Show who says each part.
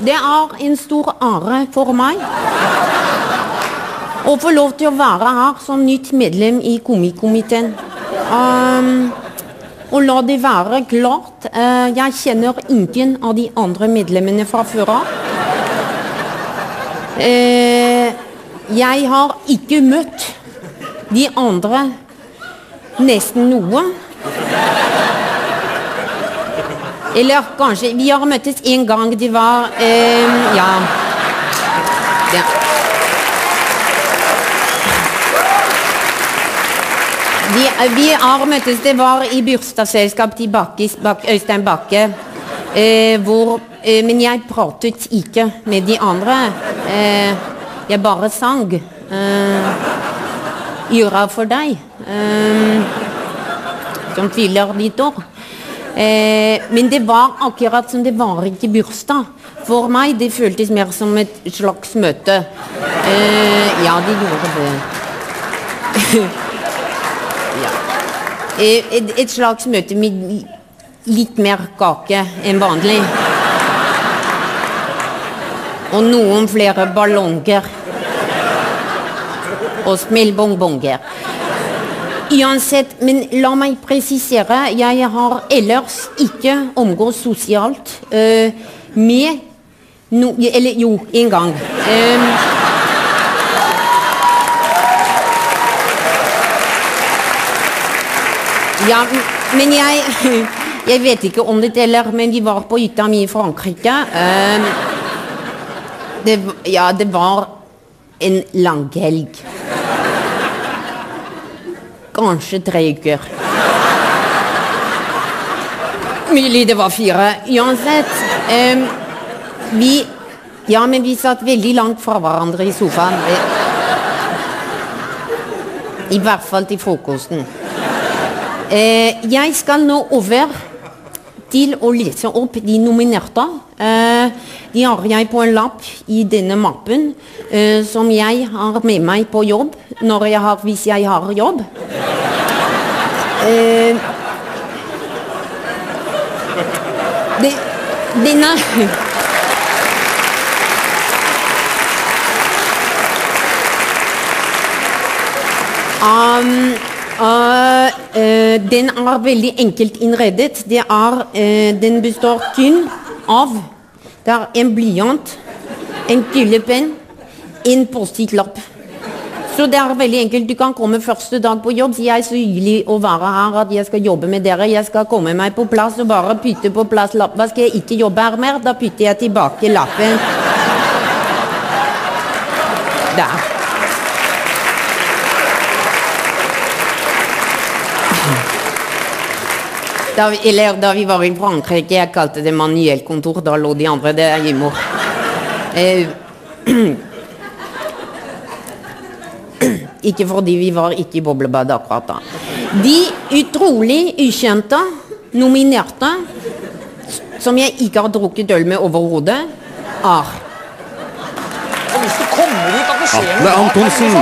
Speaker 1: Det er en stor ære for meg å få lov til å være her som nytt medlem i komikomiteen. Um, og la det være klart, uh, jeg kjenner ingen av de andre medlemmene fra før av. Uh, jeg har ikke møtt de andre nesten noe. Eller kanskje Vi har møttes én gang. De var eh, Ja. ja. Vi, vi har møttes, det var i bursdagsselskap til Bakke, Bak, Øystein Bakke. Eh, hvor, eh, men jeg pratet ikke med de andre. Eh, jeg bare sang. Eh, Yra for deg. Eh, som fyller ditt år. Eh, men det var akkurat som det var ikke bursdag. For meg det føltes mer som et slags møte. Eh, ja, det gjorde det. ja. eh, et, et slags møte med litt mer kake enn vanlig. Og noen flere ballonger. Og smellbongbonger. Uansett, men la meg presisere, jeg har ellers ikke omgått sosialt uh, med no, Eller jo, en gang. Um, ja, men jeg Jeg vet ikke om det teller, men vi var på hytta mi i Frankrike. Um, det, ja, det var en langhelg. Kanskje tre uker. Mulig det var fire. Uansett. Um, vi Ja, men vi satt veldig langt fra hverandre i sofaen. I hvert fall til frokosten. Uh, jeg skal nå over til å lese opp de nominerte. Uh, de har jeg på en lapp i denne mappen, uh, som jeg har med meg på jobb jeg har, hvis jeg har jobb. Uh, det, denne um, Uh, uh, den er veldig enkelt innredet. Det er, uh, den består kun av Det er en blyant, en gyllepenn, en Post-It-lapp. Så det er veldig enkelt. Du kan komme første dag på jobb. Si jeg er så hyggelig å være her at jeg skal jobbe med dere. Jeg skal komme meg på plass og bare putte på plass lapp. Hva skal jeg ikke jobbe her mer? Da putter jeg tilbake lappen. Der. Da vi, eller da vi var i Frankrike, jeg kalte det manuelt kontor. Da lå de andre. Det er humor. Eh, ikke fordi vi var ikke i boblebadet akkurat da. De utrolig ukjente nominerte, som jeg ikke har drukket øl med overhodet, er
Speaker 2: Og hvis du kommer dit at det skjer
Speaker 3: Atle
Speaker 2: noe rart,
Speaker 3: Antonsen,